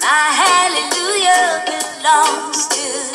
My hallelujah belongs to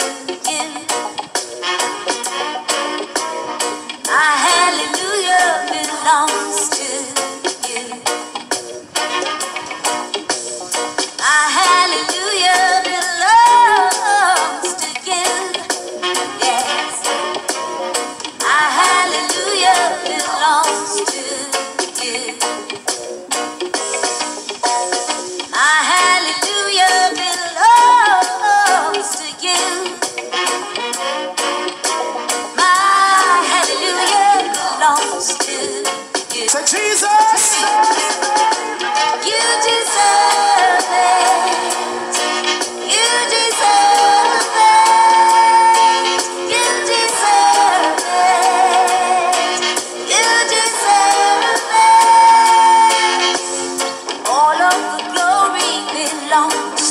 belongs to you. To Jesus. You deserve it. You deserve it. You deserve it. You deserve it. All of the glory belongs